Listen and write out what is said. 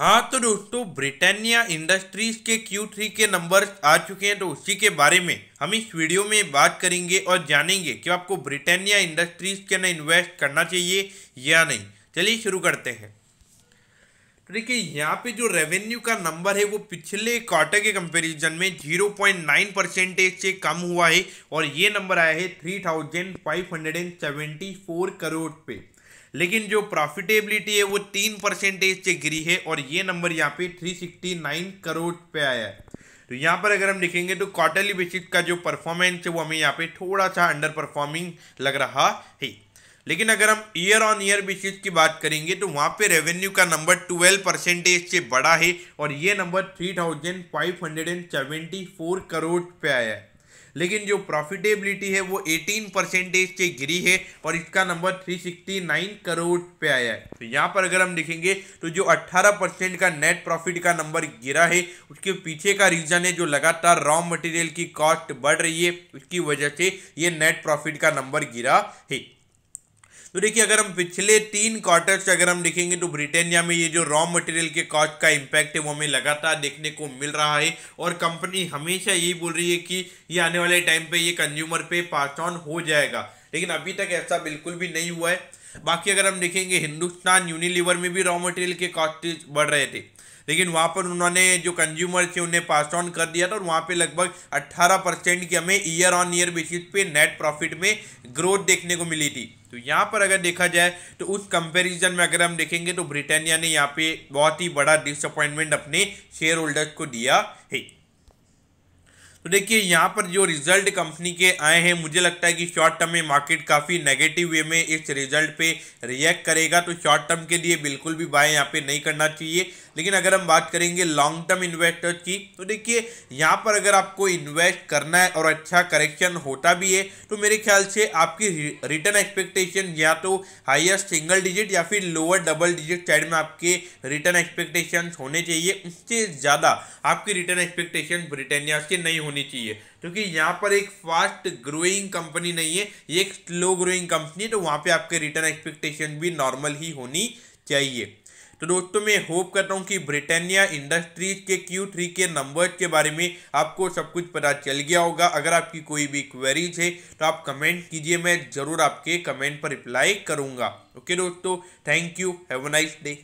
हाँ तो दोस्तों ब्रिटानिया इंडस्ट्रीज़ के Q3 के नंबर आ चुके हैं तो उसी के बारे में हम इस वीडियो में बात करेंगे और जानेंगे कि आपको ब्रिटानिया इंडस्ट्रीज़ के अंदर इन्वेस्ट करना चाहिए या नहीं। चलिए शुरू करते हैं। तो देखिए यहाँ पे जो रेवेन्यू का नंबर है वो पिछले क्वार्टर के कंपैरिजन में 0.9 परसेंटेज से कम हुआ है और ये नंबर आया है 3,574 करोड़ पे। लेकिन जो प्रॉफिटेबिलिटी है वो तीन परसेंटेज से गिरी है और ये नंबर यहाँ पे 369 करोड़ पे आया है। तो यहाँ पर अगर हम देखेंगे तो क्वार्टरली बेसिस का जो परफॉर्मेंस है वो हमें यहाँ पे थोड़ा सा अंडर परफॉर्मिंग लग रहा है। लेकिन अगर हम ईयर ऑन ईयर बेसिस की बात करेंगे तो वहाँ पे रेवेन्यू का नंबर 12 परसेंटेज से बड़ा है और ये नंबर 3,574 करोड़ पे आया है। लेकिन जो प्रॉफिटेबिलिटी है, वो 18 परसेंटेज से गिरी है और इसका नंबर 369 करोड़ पे आया है। तो यहाँ पर अगर हम देखेंगे तो जो 18 परसेंट का नेट प्रॉफिट का नंबर गिरा है, उसके पीछे का रीजन है जो लगातार रॉ मटेरियल की कॉस्ट बढ़ रही है, उसकी वजह से ये नेट प्रॉफिट का नंबर गिरा है। तो देखिए, अगर हम पिछले तीन क्वार्टर से अगर हम देखेंगे तो ब्रिटेनिया में ये जो रॉ मटेरियल के कॉस्ट का इम्पैक्ट है, वो हमें लगातार देखने को मिल रहा है। और कंपनी हमेशा यही बोल रही है कि ये आने वाले टाइम पे ये कंज्यूमर पे पास ऑन हो जाएगा। लेकिन अभी तक ऐसा बिल्कुल भी नहीं हुआ है। बाकी अगर हम देखेंगे, हिंदुस्तान यूनिलीवर में भी रॉ मटेरियल के कॉस्ट बढ़ रहे थे। लेकिन वहाँ पर उन्होंने जो कंज्यूमर थे, उन्हें पास ऑन कर दिया था और वहाँ पे लगभग 18 परसेंट की हमें ईयर ऑन ईयर बेसिस पे नेट प्रॉफिट में ग्रोथ देखने को मिली थी। तो यहाँ पर अगर देखा जाए तो उस कंपैरिजन में अगर हम देखेंगे तो ब्रिटानिया ने यहाँ पे बहुत ही बड़ा डिसअपॉइंटमेंट अपने शेयर होल्डर्स को दिया है। तो देखिए, यहाँ पर जो रिज़ल्ट कंपनी के आए हैं, मुझे लगता है कि शॉर्ट टर्म में मार्केट काफ़ी नेगेटिव वे में इस रिज़ल्ट पे रिएक्ट करेगा। तो शॉर्ट टर्म के लिए बिल्कुल भी बाय यहाँ पे नहीं करना चाहिए। लेकिन अगर हम बात करेंगे लॉन्ग टर्म इन्वेस्टर्स की तो देखिए, यहाँ पर अगर आपको इन्वेस्ट करना है और अच्छा करेक्शन होता भी है तो मेरे ख्याल से आपकी रिटर्न एक्सपेक्टेशन या तो हाइएस्ट सिंगल डिजिट या फिर लोअर डबल डिजिट साइड में आपके रिटर्न एक्सपेक्टेशन होने चाहिए। उससे ज़्यादा आपकी रिटर्न एक्सपेक्टेशन ब्रिटानिया से नहीं होनी चाहिए। क्योंकि यहाँ पर एक फास्ट ग्रोइंग कंपनी नहीं है, ये एक स्लो ग्रोइंग कंपनी है तो वहाँ पे आपके रिटर्न एक्सपेक्टेशन भी नॉर्मल ही होनी चाहिए। तो दोस्तों, मैं होप करता हूँ कि ब्रिटानिया इंडस्ट्रीज़ के क्यू थ्री के नंबर्स के बारे में आपको सब कुछ पता चल गया होगा। अगर आपकी कोई भी क्वेरीज है तो आप कमेंट कीजिए, मैं ज़रूर आपके कमेंट पर रिप्लाई करूँगा। ओके दोस्तों thank you have a nice day